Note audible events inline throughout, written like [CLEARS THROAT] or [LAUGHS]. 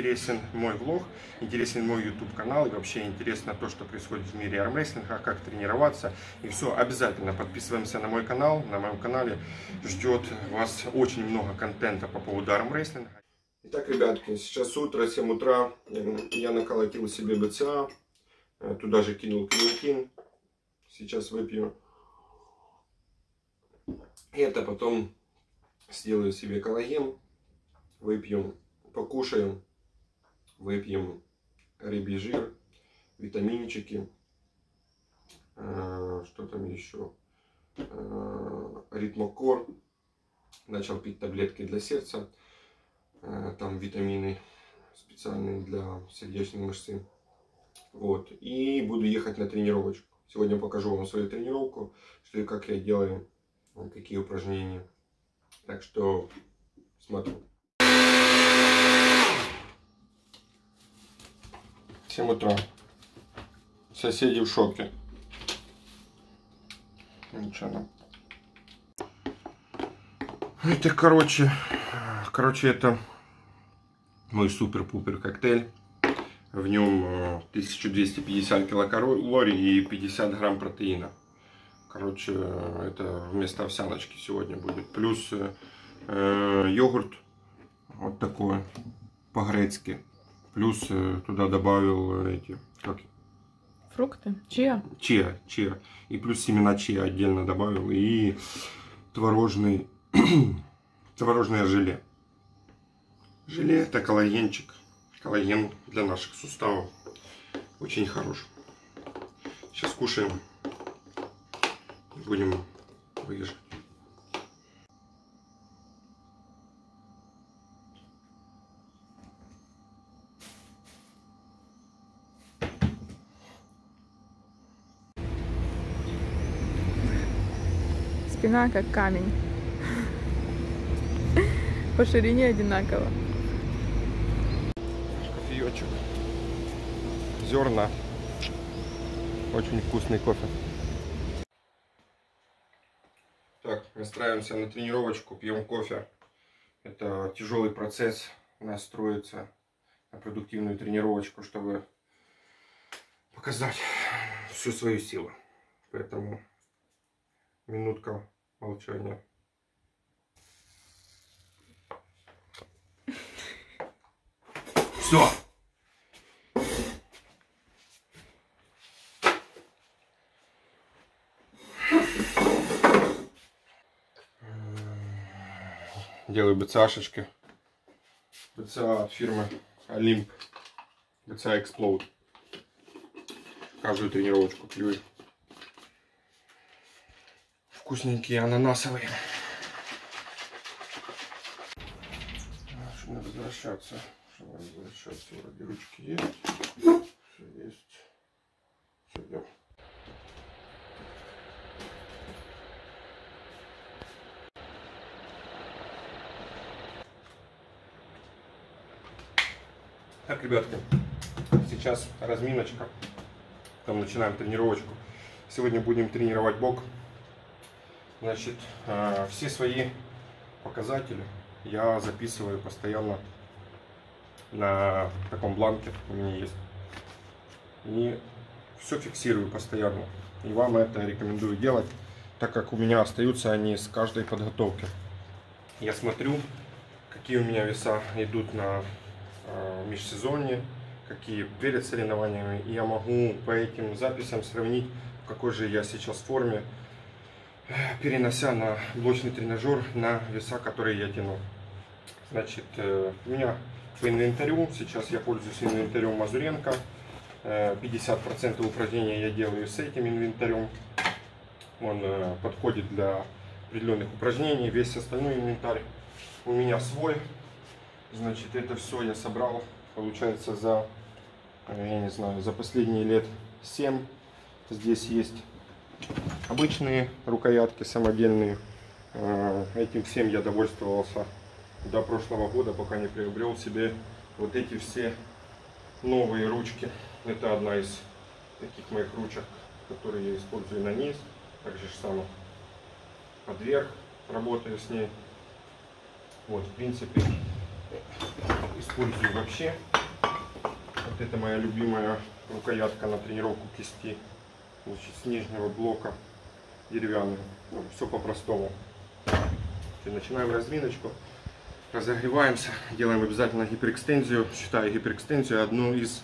интересен мой влог, интересен мой YouTube канал. И вообще интересно то, что происходит в мире армрестлинга, как тренироваться. И все, обязательно подписываемся на мой канал. На моем канале ждет вас очень много контента по поводу армрестлинга. Итак, ребятки, сейчас утро, 7 утра, я наколотил себе БЦА, э, туда же кинул креатин, сейчас выпью. Это, потом сделаю себе коллаген, выпьем, покушаем, выпьем рыбий жир, витаминчики, э, что там еще, э, ритмокор, начал пить таблетки для сердца, э, там витамины специальные для сердечной мышцы. Вот. И буду ехать на тренировочку. Сегодня покажу вам свою тренировку, что и как я делаю, какие упражнения. Так что смотрю. 7 утра. Соседи в шоке. Ничего. Это, короче, короче, это мой супер-пупер коктейль. В нем 1250 килокалорий и 50 грамм протеина. Короче, это вместо овсяночки сегодня будет. Плюс э, йогурт вот такой по-грецки. Плюс э, туда добавил эти, как? Фрукты? Чиа? Чиа, чиа. И плюс семена чиа отдельно добавил. И творожный, [CLEARS THROAT] творожное желе. Желе это коллагенчик. Коллаген для наших суставов. Очень хорош. Сейчас кушаем. Будем выезжать. Спина как камень. По ширине одинаково. Кофеечек. Зерна. Очень вкусный кофе. Так, настраиваемся на тренировочку, пьем кофе. Это тяжелый процесс настроиться на продуктивную тренировочку, чтобы показать всю свою силу. Поэтому минутка молчания. Все. Делаю БЦАшечки. БЦА от фирмы Олимп. БЦА Explode. Каждую тренировочку пью вкусненькие ананасовые. Надо возвращаться. Чтобы возвращаться, вроде ручки есть. Все есть. Все, идем. Так, ребятки, сейчас разминочка. Там начинаем тренировочку. Сегодня будем тренировать бок. Значит, э, все свои показатели я записываю постоянно на таком бланке у меня есть. И все фиксирую постоянно. И вам это рекомендую делать, так как у меня остаются они с каждой подготовки. Я смотрю, какие у меня веса идут на э, межсезонье, какие перед соревнованиями. И я могу по этим записям сравнить, в какой же я сейчас форме, перенося на блочный тренажер на веса, которые я тяну. Значит, э, у меня по инвентарю, сейчас я пользуюсь инвентарем Мазуренко. 50% упражнений я делаю с этим инвентарем. Он э, подходит для определенных упражнений. Весь остальной инвентарь у меня свой. Значит, это все я собрал, получается, за, э, я не знаю, за последние лет 7. Здесь есть обычные рукоятки самодельные. Э, этим всем я довольствовался до прошлого года, пока не приобрел себе вот эти все новые ручки. Это одна из таких моих ручек, которые я использую на низ. Также же само под верх работаю с ней. Вот, в принципе, использую вообще. Вот это моя любимая рукоятка на тренировку кисти. Значит, с нижнего блока деревянный. Ну, все по-простому. Начинаем разминочку. Разогреваемся. Делаем обязательно гиперэкстензию. Считаю гиперэкстензию одну из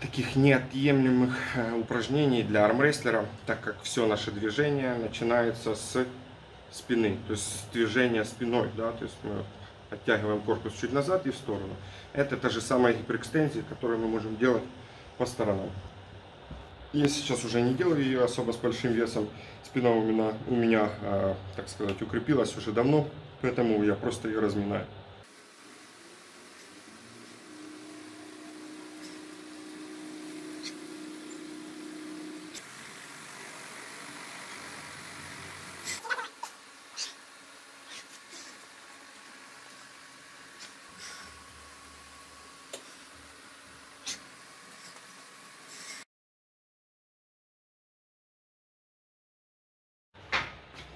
таких неотъемлемых упражнений для армрестлера, так как все наше движение начинается с спины, то есть движение спиной, да, то есть мы оттягиваем корпус чуть назад и в сторону. Это та же самая гиперэкстензия, которую мы можем делать по сторонам. Я сейчас уже не делаю ее особо с большим весом. Спина у меня, у меня э, так сказать, укрепилась уже давно, поэтому я просто ее разминаю.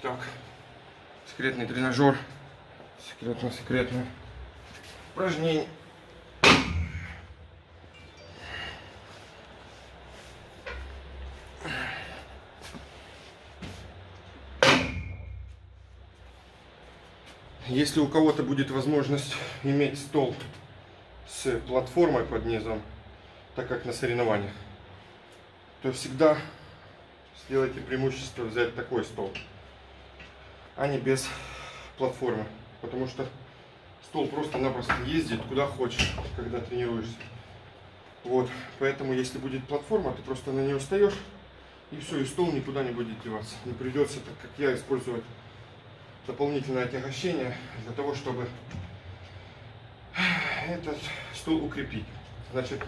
Так, секретный тренажер, секретно-секретное упражнение. Если у кого-то будет возможность иметь стол с платформой под низом, так как на соревнованиях, то всегда сделайте преимущество взять такой стол а не без платформы. Потому что стол просто-напросто ездит куда хочешь, когда тренируешься. Вот, поэтому если будет платформа, ты просто на нее встаешь, и все, и стол никуда не будет деваться. Не придется, так как я, использовать дополнительное отягощение для того, чтобы этот стол укрепить. Значит,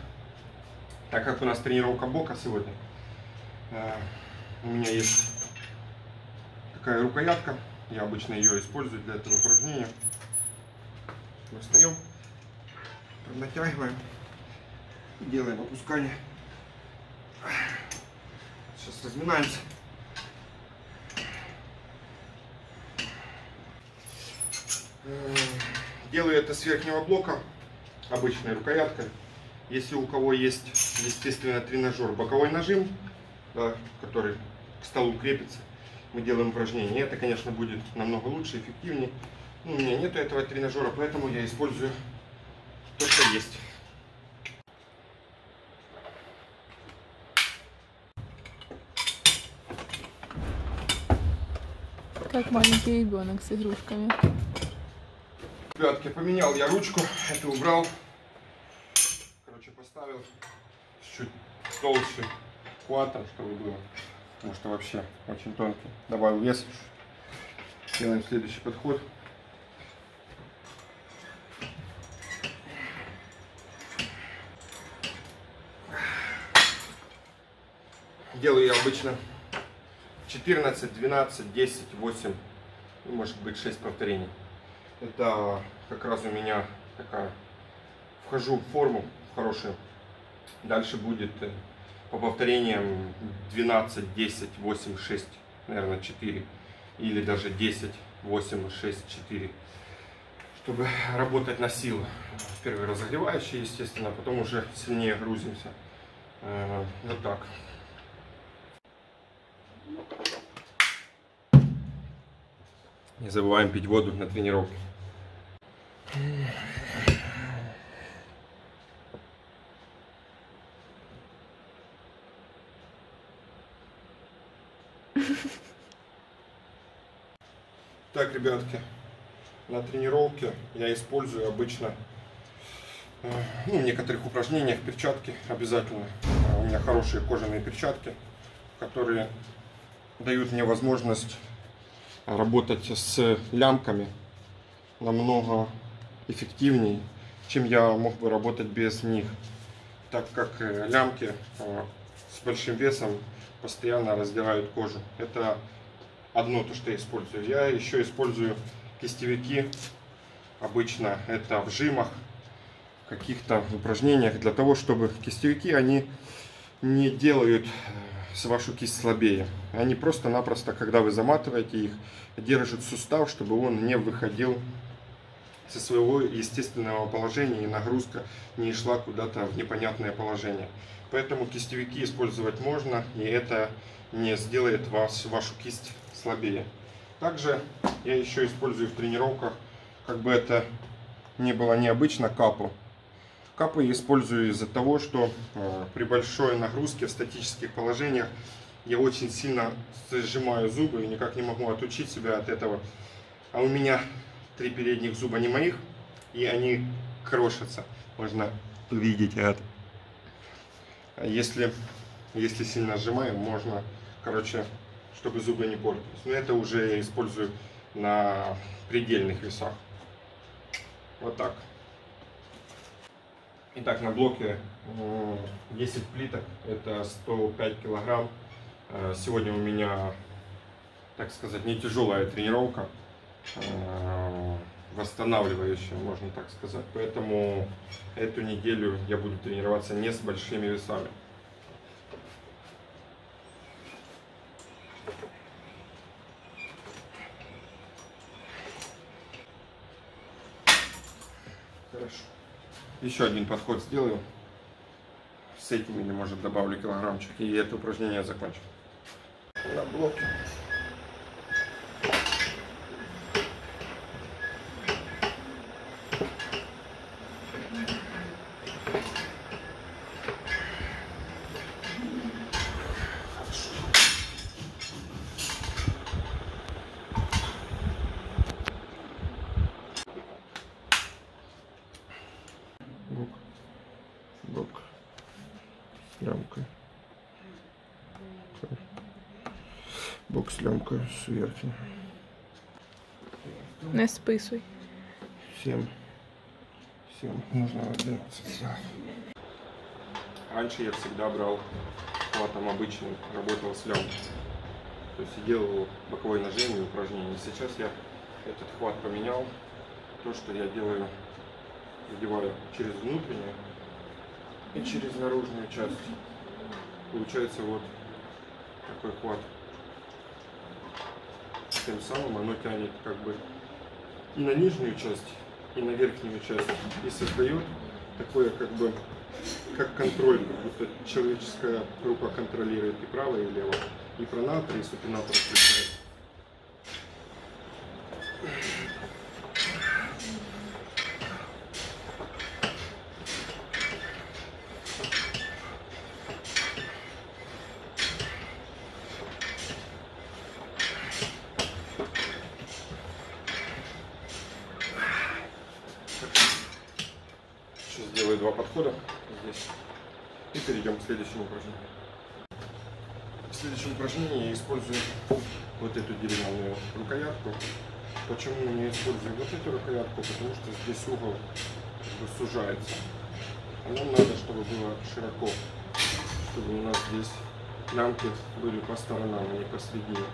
так как у нас тренировка бока сегодня, э, у меня есть такая рукоятка я обычно ее использую для этого упражнения. Встаем, натягиваем делаем опускание. Сейчас разминаемся. Делаю это с верхнего блока, обычной рукояткой. Если у кого есть, естественно, тренажер боковой нажим, да, который к столу крепится, мы делаем упражнения. Это, конечно, будет намного лучше, эффективнее. Но у меня нет этого тренажера, поэтому я использую то, что есть. Как маленький ребенок с игрушками. Ребятки, поменял я ручку, это убрал. Короче, поставил чуть толще кватер, чтобы было потому что вообще очень тонкий. Добавил вес. Делаем следующий подход. Делаю я обычно 14, 12, 10, 8, может быть 6 повторений. Это как раз у меня такая, вхожу в форму в хорошую. Дальше будет э, по повторениям 12, 10, 8, 6, наверное, 4 или даже 10, 8, 6, 4 чтобы работать на силу. Первый разогревающий, естественно, потом уже сильнее грузимся. Э, вот так. Не забываем пить воду на тренировке. Так, ребятки, на тренировке я использую обычно э, ну, в некоторых упражнениях перчатки обязательно. Э, у меня хорошие кожаные перчатки, которые дают мне возможность работать с лямками намного эффективнее, чем я мог бы работать без них, так как э, лямки с большим весом постоянно раздирают кожу. Это одно то, что я использую. Я еще использую кистевики. Обычно это в жимах, каких-то упражнениях для того, чтобы кистевики, они не делают э, вашу кисть слабее. Они просто-напросто, когда вы заматываете их, держат сустав, чтобы он не выходил со своего естественного положения и нагрузка не шла куда-то в непонятное положение. Поэтому кистевики использовать можно, и это не сделает вас, вашу кисть слабее. Также я еще использую в тренировках, как бы это не было необычно, капу. Капу я использую из-за того, что э, при большой нагрузке в статических положениях я очень сильно сжимаю зубы и никак не могу отучить себя от этого. А у меня три передних зуба не моих, и они крошатся. Можно увидеть это. Если, если сильно сжимаем, можно, короче, чтобы зубы не портились. Но это уже я использую на предельных весах. Вот так. Итак, на блоке м, 10 плиток, это 105 килограмм. Э, Сегодня у меня, так сказать, не тяжелая тренировка, э, восстанавливающая, можно так сказать. Поэтому эту неделю я буду тренироваться не с большими весами. Еще один подход сделаю. С этим или может добавлю килограммчик. И это упражнение закончу. На блоке. Бок. Бок. С лямкой. Лямкой сверху. Не списуй. Семь. Семь. Нужно 11 сделать. Раньше я всегда брал хватом обычным, работал с лямкой. То есть и делал боковое нажимие упражнения. Сейчас я этот хват поменял. То, что я делаю, задеваю через внутреннюю и через наружную часть. Получается вот такой хват. Тем самым оно тянет как бы и на нижнюю часть, и на верхнюю часть. И создает такое как бы как контроль, как будто человеческая рука контролирует и право, и лево. И пронатор, и супинатор включает. Сейчас сделаю два подхода здесь. И перейдем к следующему упражнению. В следующем упражнении я использую вот эту деревянную рукоятку. Почему не использую вот эту рукоятку? Потому что здесь угол как бы сужается. А нам надо, чтобы было широко. Чтобы у нас здесь лямки были по сторонам, а не посередине.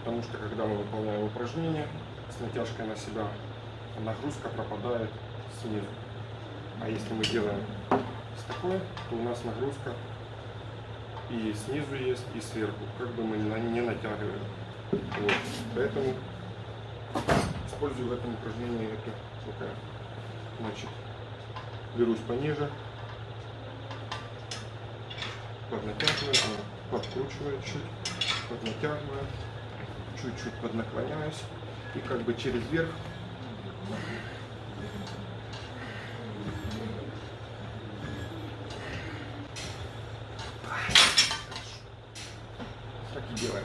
Потому что когда мы выполняем упражнение с натяжкой на себя, нагрузка пропадает снизу. А если мы делаем с такой, то у нас нагрузка и снизу есть, и сверху, как бы мы не натягиваем. Вот. Поэтому использую в этом упражнении эту рукоятку. Значит, берусь пониже, поднатягиваю, она подкручивает чуть, поднатягиваю, чуть-чуть поднаклоняюсь. И как бы через верх Так и делаем.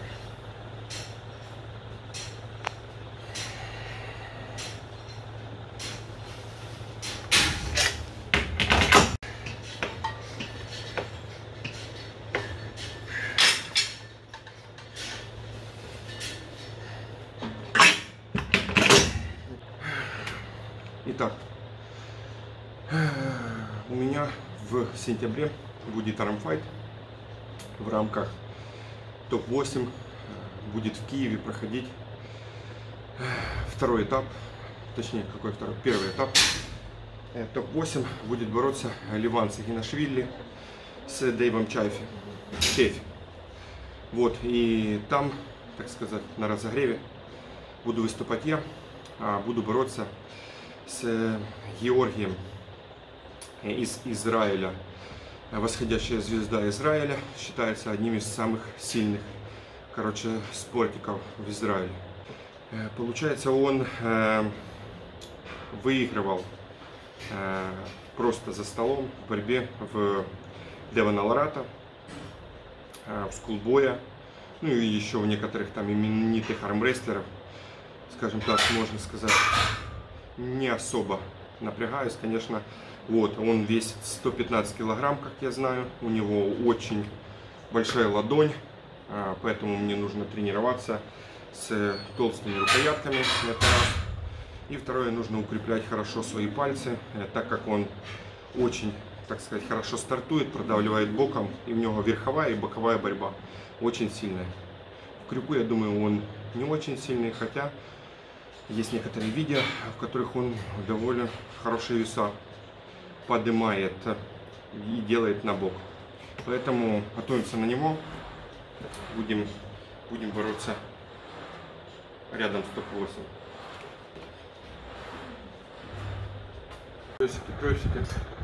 Итак, [SIGHS] у меня в сентябре будет армфайт в рамках топ-8 будет в Киеве проходить э, второй этап, точнее, какой второй, первый этап. Э, Топ-8 будет бороться Ливан Сагинашвили с Дэйвом Чайфи. Чефи. Вот, и там, так сказать, на разогреве буду выступать я, а буду бороться с э, Георгием э, из Израиля. Восходящая звезда Израиля считается одним из самых сильных, короче, спортиков в Израиле. Э, Получается, он выигрывал просто за столом в борьбе в Девана Ларата, в скулбоя, ну и еще в некоторых там именитых армрестлеров, скажем так, можно сказать, не особо напрягаюсь, конечно. Вот, он весит 115 килограмм, как я знаю, у него очень большая ладонь, а, поэтому мне нужно тренироваться с толстыми рукоятками, это раз. И второе, нужно укреплять хорошо свои пальцы, э, так как он очень, так сказать, хорошо стартует, продавливает боком, и у него верховая и боковая борьба очень сильная. В крюку, я думаю, он не очень сильный, хотя есть некоторые видео, в которых он довольно хорошие веса поднимает и делает на бок. Поэтому готовимся на него, будем, будем бороться рядом с топ-8. Песики, песики.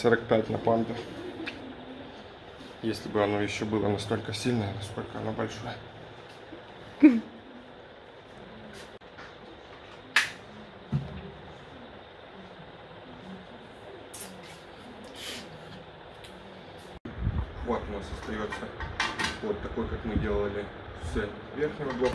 45 на панду. Если бы оно еще было настолько сильное, насколько оно большое. Вот у нас остается вот такой, как мы делали с верхнего блока.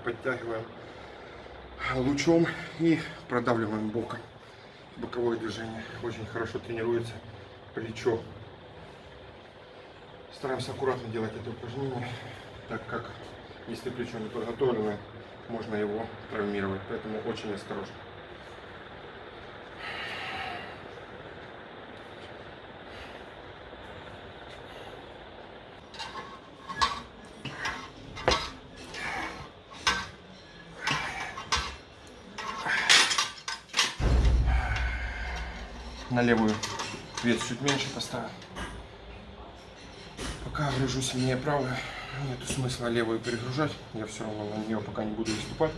Подтягиваем лучом и продавливаем боком. Боковое движение очень хорошо тренируется плечо. Стараемся аккуратно делать это упражнение, так как если плечо не подготовлено, можно его травмировать. Поэтому очень осторожно. На левую вес чуть меньше поставил. Пока гружу сильнее правую, нету смысла левую перегружать. Я все равно на нее пока не буду выступать.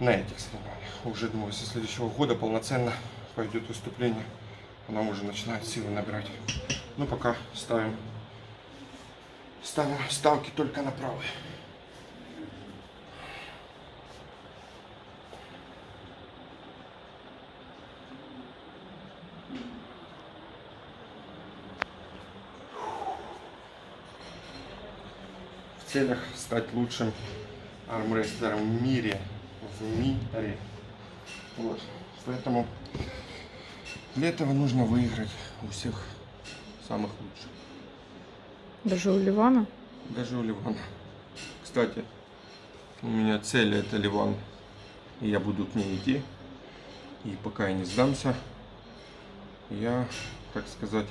На этих соревнованиях. Уже думаю, со следующего года полноценно пойдет выступление. Она уже начинает силы набирать. Ну пока ставим, ставим ставки только на правую. В целях стать лучшим армрестлером в мире. В мире. Вот. Поэтому для этого нужно выиграть у всех самых лучших. Даже у Ливана? Даже у Ливана. Кстати, у меня цель это Ливан. И я буду к ней идти. И пока я не сдамся, я, так сказать,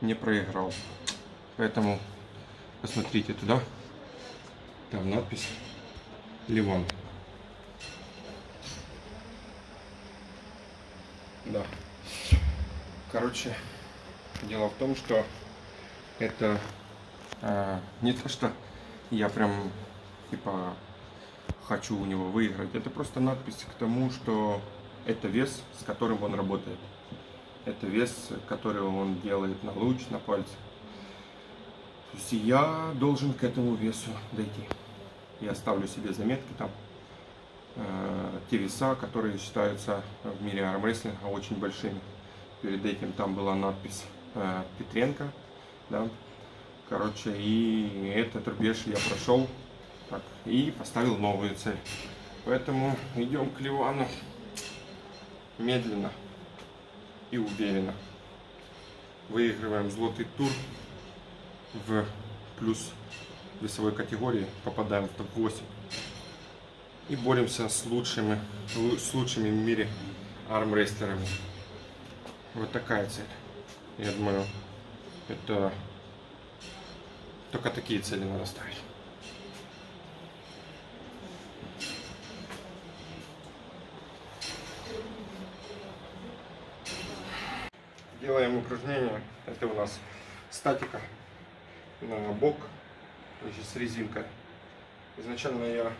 не проиграл. Поэтому посмотрите туда. Там надпись Ливан. Да. Короче, дело в том, что это а, не то, что я прям типа хочу у него выиграть. Это просто надпись к тому, что Это вес, с которым он работает. Это вес, который он делает на луч, на пальцы. То есть я должен к этому весу дойти. Я ставлю себе заметки там, э, те веса, которые считаются в мире армрестлинга очень большими. Перед этим там была надпись э, Петренко, да, короче, и этот рубеж я прошел так, и поставил новую цель. Поэтому идем к Ливану медленно и уверенно. Выигрываем золотой тур в плюс весовой категории, попадаем в топ-8 и боремся с лучшими, с лучшими в мире армрестлерами. Вот такая цель. Я думаю, это только такие цели надо ставить. Делаем упражнение. Это у нас статика на бок, с резинкой. Изначально я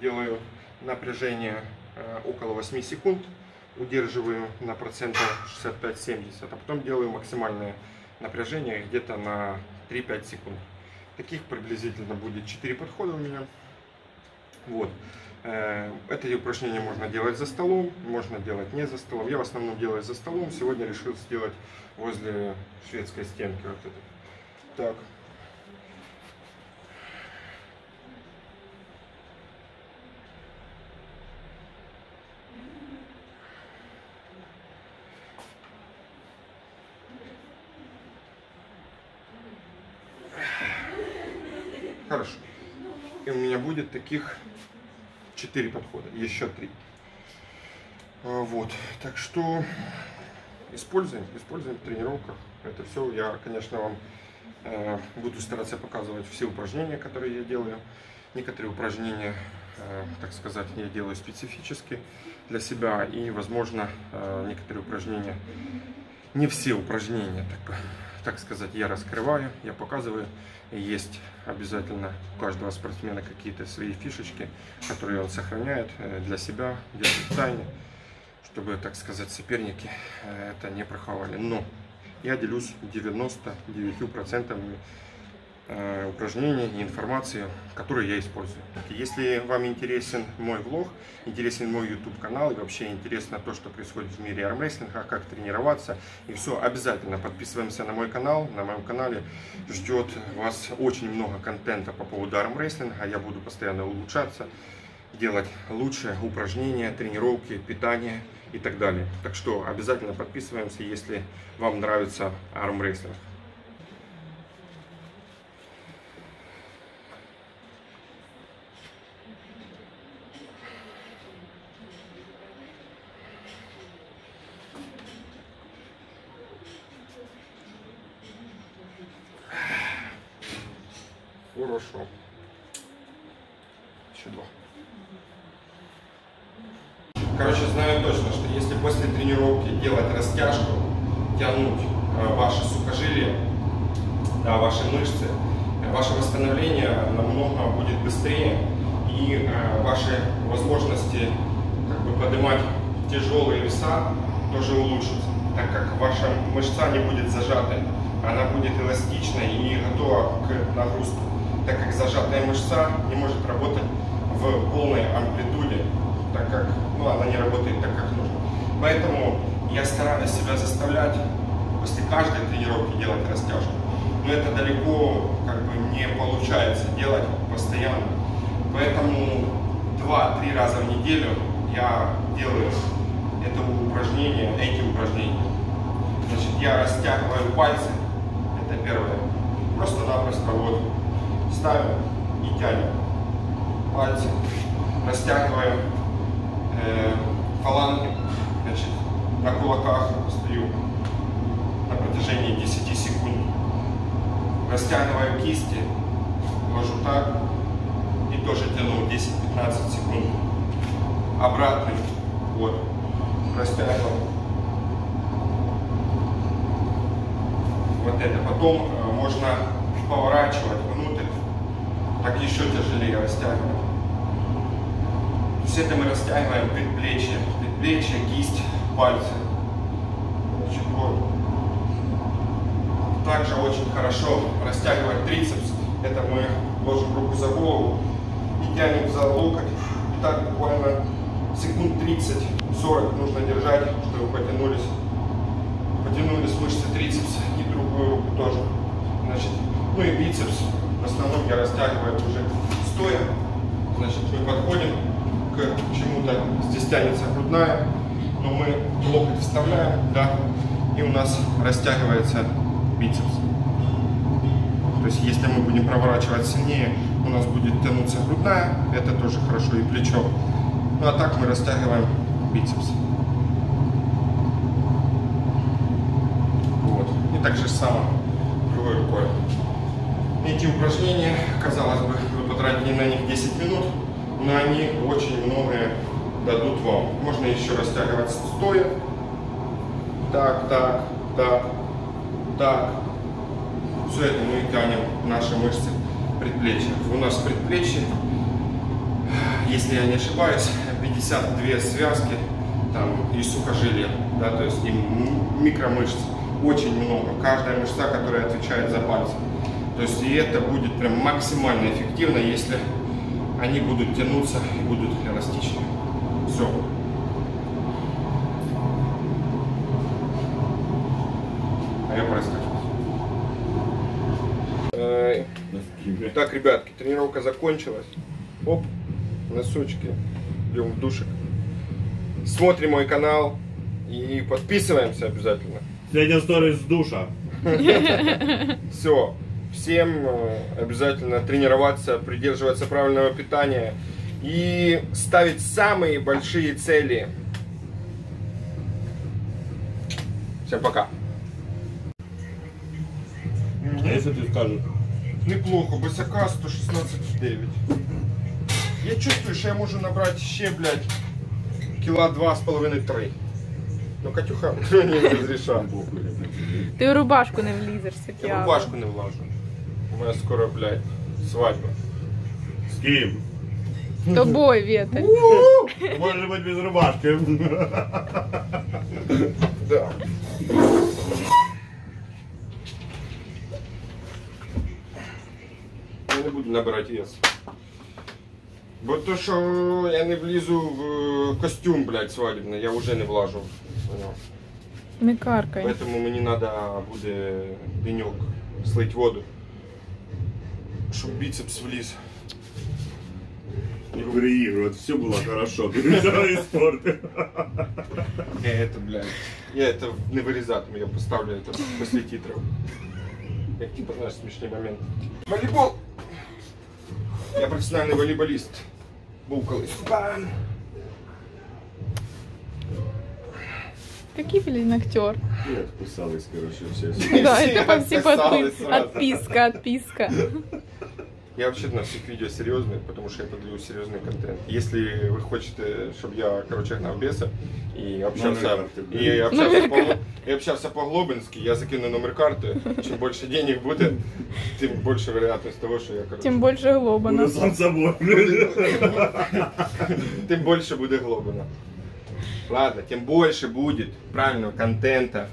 делаю напряжение э, около 8 секунд, удерживаю на процентов 65-70, а потом делаю максимальное напряжение где-то на 3-5 секунд. Таких приблизительно будет 4 подхода у меня. Вот. Э, это упражнение можно делать за столом, можно делать не за столом. Я в основном делаю за столом. Сегодня решил сделать возле шведской стенки. Вот это. Так. Хорошо. И у меня будет таких 4 подхода, еще 3. А, вот, так что используем, используем в тренировках. Это все, я, конечно, вам э, буду стараться показывать все упражнения, которые я делаю. Некоторые упражнения, э, так сказать, я делаю специфически для себя. И, возможно, э, некоторые упражнения, не все упражнения, так, так сказать, я раскрываю, я показываю. Есть обязательно у каждого спортсмена какие-то свои фишечки, которые он сохраняет э, для себя, в тайне, чтобы, так сказать, соперники э, это не прохавали. Но я делюсь 99% Э, упражнений и информации, которые я использую. Если вам интересен мой влог, интересен мой YouTube канал и вообще интересно то, что происходит в мире армрестлинга, как тренироваться и все, обязательно подписываемся на мой канал. На моем канале ждет вас очень много контента по поводу армрестлинга. Я буду постоянно улучшаться, делать лучшие упражнения, тренировки, питание и так далее. Так что обязательно подписываемся, если вам нравится армрестлинг. Хорошо. Еще два. Короче, знаю точно, что если после тренировки делать растяжку, тянуть э, ваши сухожилия, да, ваши мышцы, ваше восстановление намного будет быстрее. И э, ваши возможности как бы поднимать тяжелые веса тоже улучшатся, так как ваша мышца не будет зажатой, она будет эластичной и готова к нагрузке так как зажатая мышца не может работать в полной амплитуде, так как ну, она не работает так, как нужно. Поэтому я стараюсь себя заставлять после каждой тренировки делать растяжку. Но это далеко как бы не получается делать постоянно. Поэтому 2-3 раза в неделю я делаю это упражнение, эти упражнения. Значит, я растягиваю пальцы, это первое. Просто-напросто вот ставим и тянем пальцы, растягиваем фаланги, значит, на кулаках стою на протяжении 10 секунд, растягиваю кисти, ложу так и тоже тяну 10-15 секунд, обратный, вот, растягиваю. Вот это. Потом э, можно поворачивать внутрь так еще тяжелее растягивать. Есть это мы растягиваем предплечье, предплечье, кисть, пальцы. Вот. Также очень хорошо растягивать трицепс. Это мы ложим руку за голову и тянем за локоть. И так буквально секунд 30-40 нужно держать, чтобы потянулись, потянулись мышцы трицепса и другую руку тоже. Значит, ну и бицепс. В основном я растягиваю уже стоя. Значит, мы подходим к чему-то. Здесь тянется грудная, но мы локоть вставляем, да, и у нас растягивается бицепс. То есть, если мы будем проворачивать сильнее, у нас будет тянуться грудная, это тоже хорошо, и плечо. Ну а так мы растягиваем бицепс. Вот. И так же само другой рукой. Эти упражнения, казалось бы, вы потратили на них 10 минут, но они очень многое дадут вам. Можно еще растягивать стоя. Так, так, так, так. Все это мы тянем наши мышцы предплечья. У нас предплечье, если я не ошибаюсь, 52 связки там, и сухожилия, да, то есть и микромышц очень много. Каждая мышца, которая отвечает за пальцы. То есть и это будет прям максимально эффективно, если они будут тянуться и будут эластичны. Все. А я простаюсь. Так, ребятки, тренировка закончилась. Оп, носочки. Идем в душик. Смотрим мой канал и подписываемся обязательно. Сегодня сторис с душа. [LAUGHS] Все Всем э, обязательно тренироваться, придерживаться правильного питания и ставить самые большие цели. Всем пока. А если ты скажешь? Неплохо, высока 116,9. Я чувствую, що я можу набрати ще, блядь, кіла два з половиною три. Ну, Катюха [LAUGHS] мені не розрішає. Ти в рубашку не влізеш, Я в Сапіало. рубашку не влажу. У мене скоро, блядь, свадьба. С кем? Тобой, Вєте. Может быть без рубашки. Да. Я не буду набирати вес. Бо то, що я не влізу в е, костюм, блядь, свадебний, я вже не влажу. Поняв? Не каркай. Поэтому мені треба буде денек слить воду, щоб біцепс вліз. Не переигрывать, все было хорошо. Ты взял и спорт. Я это, блядь, я это не вырезатиму, я поставлю это после титров. Як типа, знаешь, смешный момент. Волейбол! Я профессиональный волейболист. Був колись. Бам! Такий, блін, актер. И отписалась, короче, все. Да, Всі это по всі підписались подпис... сразу. Отписка, отписка. Я вообще на всех видео серьезный, потому что я подаю серьезный контент. Если вы хотите, чтобы я, короче, гнал беса и общался, и общался, по, и общался по-глобински, я закину номер карты. Чем больше денег будет, тем больше вероятность того, что я, короче, Тим більше глобана. Буду сам собой. тем больше будет глобина. Ладно, тем больше будет правильного контента,